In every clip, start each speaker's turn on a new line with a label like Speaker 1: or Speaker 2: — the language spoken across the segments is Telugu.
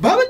Speaker 1: Baba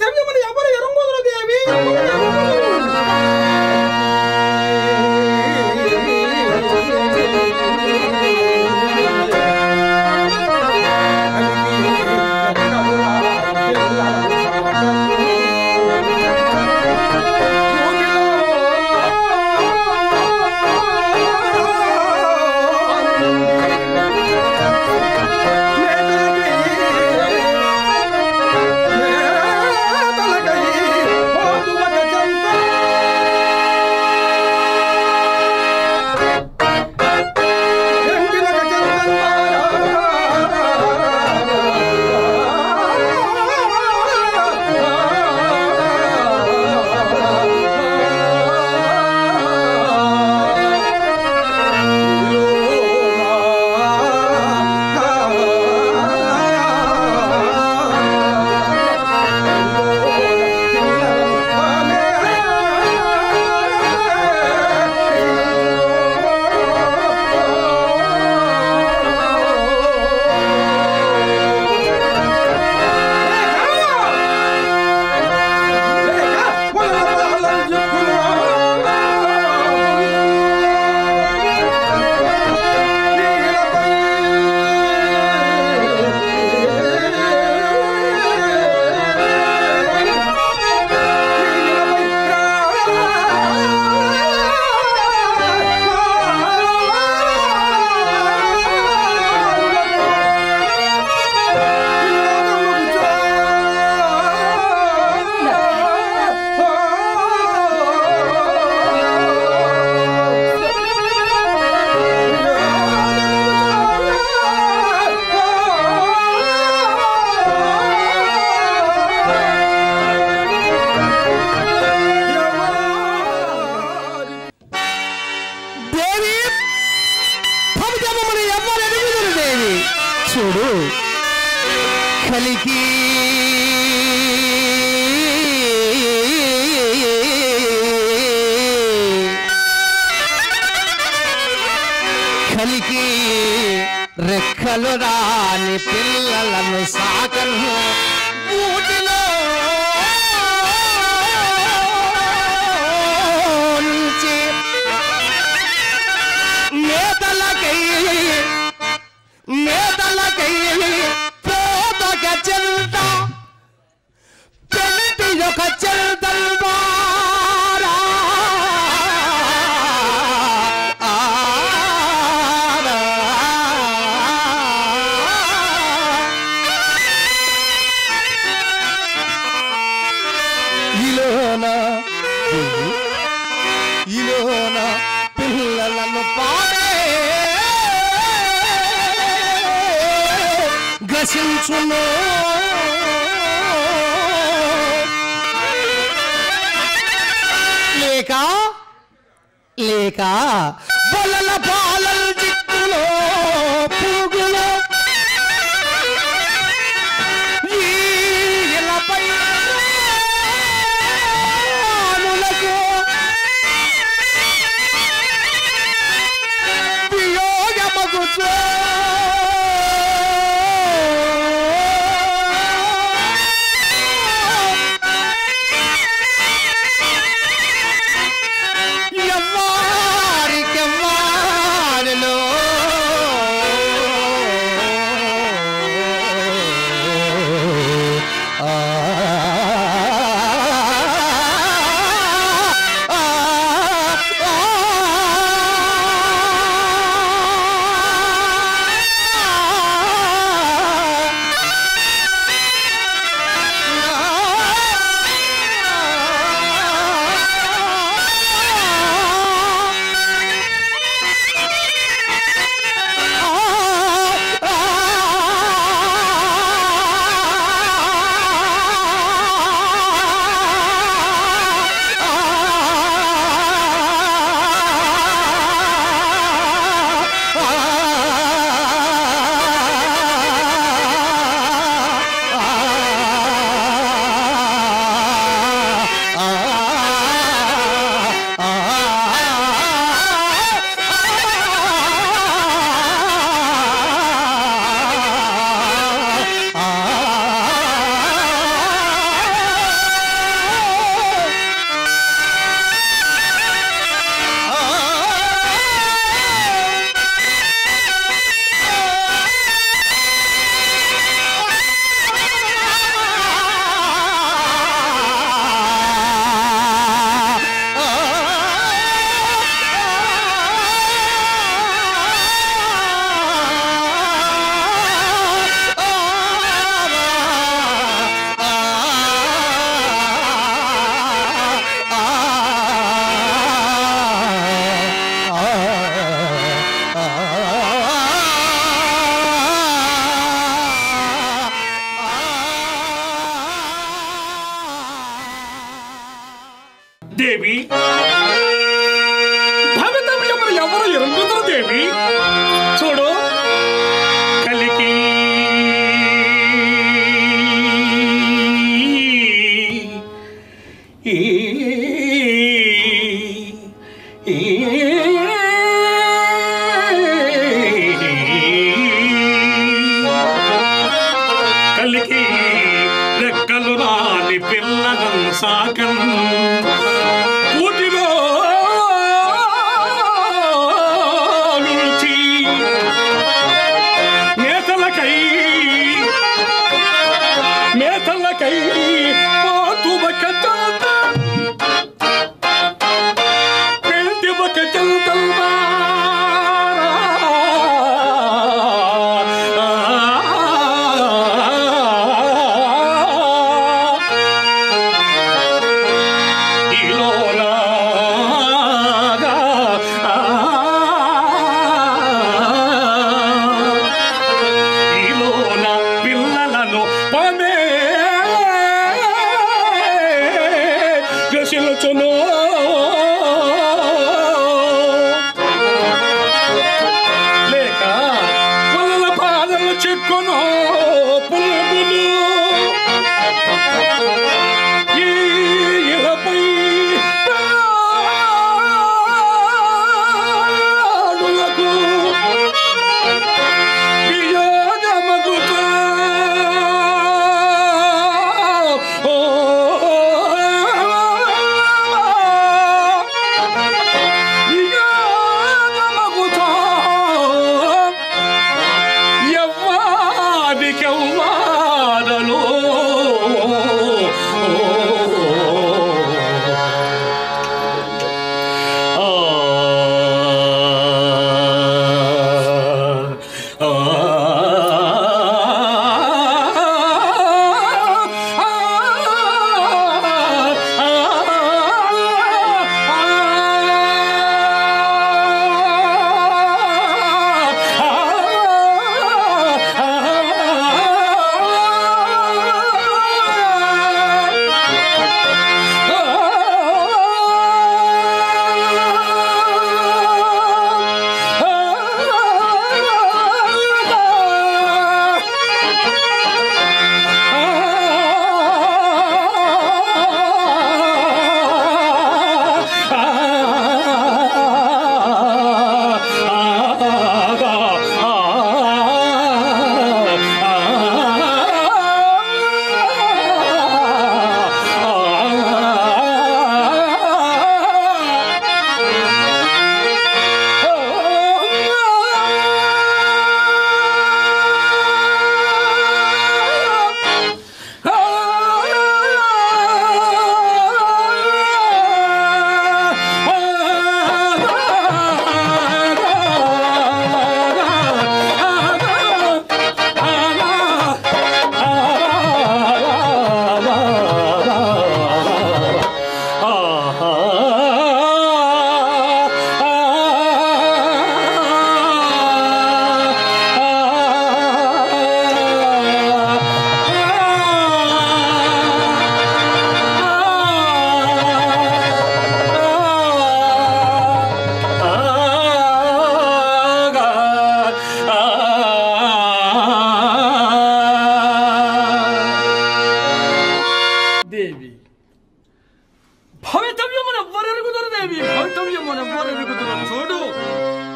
Speaker 1: రెక్కలు రాని పిల్లలను సాకను. ఊటిలో నుంచి నేతలకై నేతలకై పోతక చెల్త పెంటి ఒక చెల్తల్వారా ఇలోన ఇలోన పిల్లలను పాడే గ్రసించును. లేక లేక బొలల పాలలు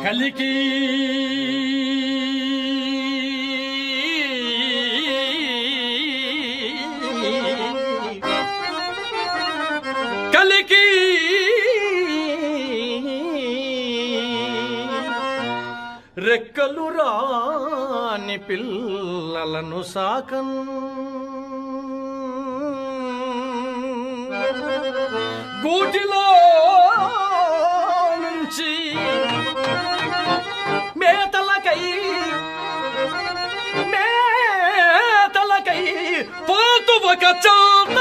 Speaker 2: కలికి కలికి రెక్కలు రాని పిల్లలను సాకం. గూటిలో నుంచి 个中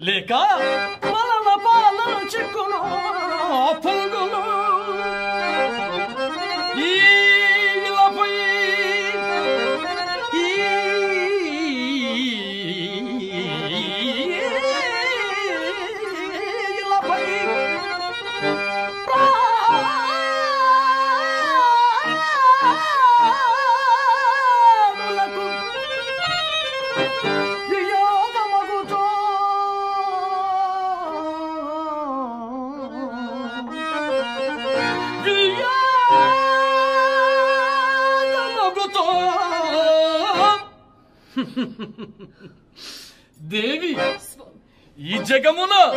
Speaker 2: Lika malala balıcık 대비 이제가 뭐나?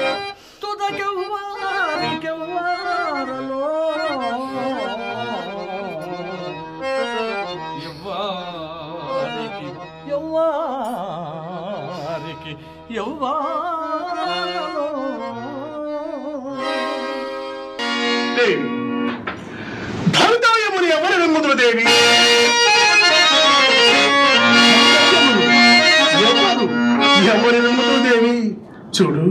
Speaker 2: 또다겨와 겨와라로 여와리기 여와리기 여와라로 대비 당당해
Speaker 3: 보내야 원하는 것으로 대비 చూడు.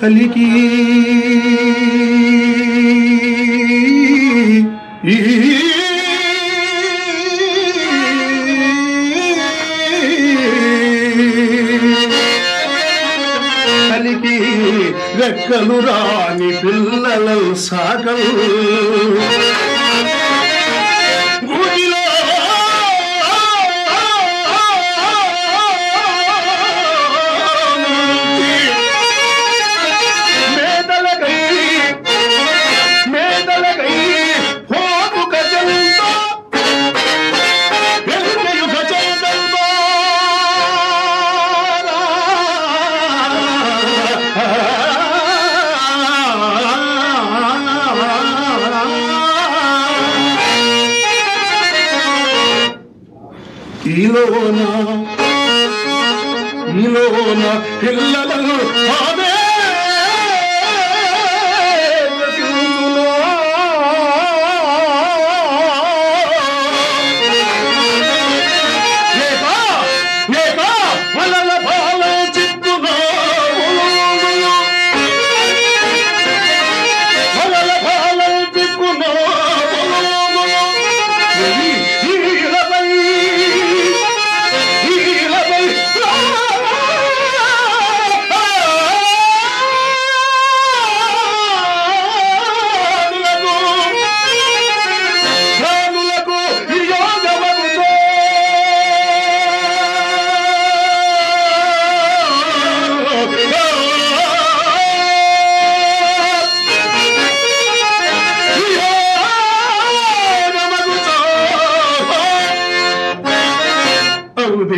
Speaker 3: కలికి కలికి రెక్కలు రాని పిల్లలు సాగలు.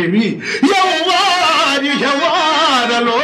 Speaker 3: అవును దేవి యవ్వారి యవ్వారలో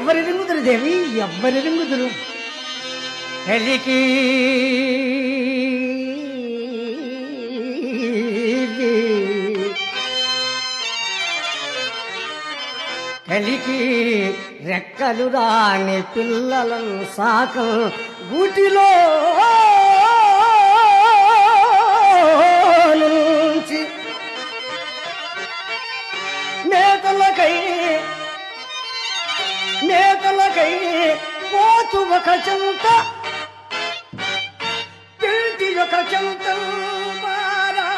Speaker 4: ఎవ్వరిరుంగుదురు దేవి ఎవ్వరి రింగుదురు కలికి కలికి రెక్కలు రాని పిల్లలను సాకం గూటిలో నుంచి. మేతలకై మేతలకై పోతు ఒక చెంత. పిల్టి ఒక చెంత మారాల.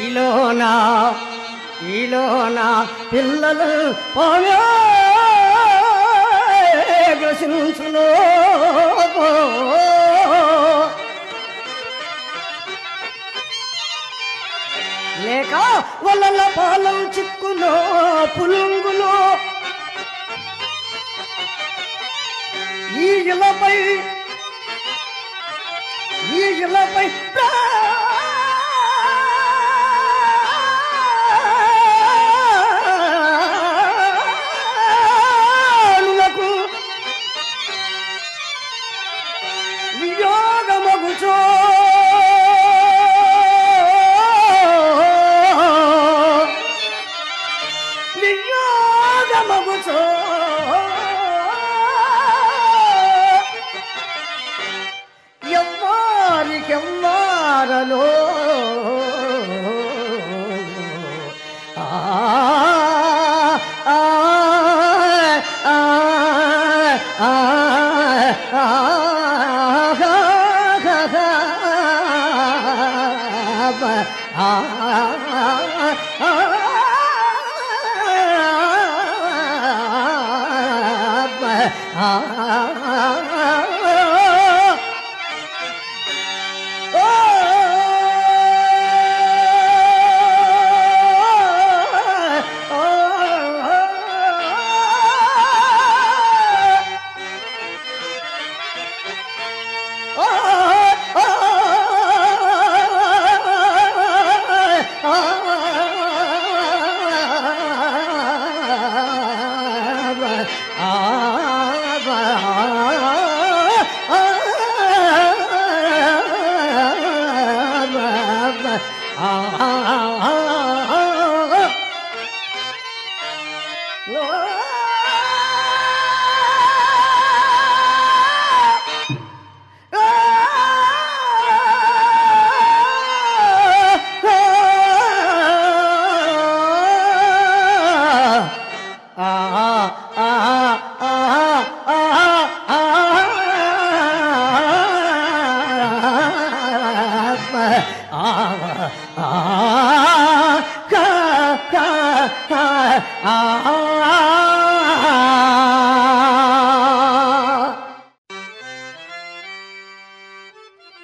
Speaker 4: ఈలోనా ఈలోనా పిల్లలు పోయా గ్రసించులో లేక వలల పాలం చిక్కులో పులుంగులో. ఈ ఇలపై ఈ ఇలపై عنهم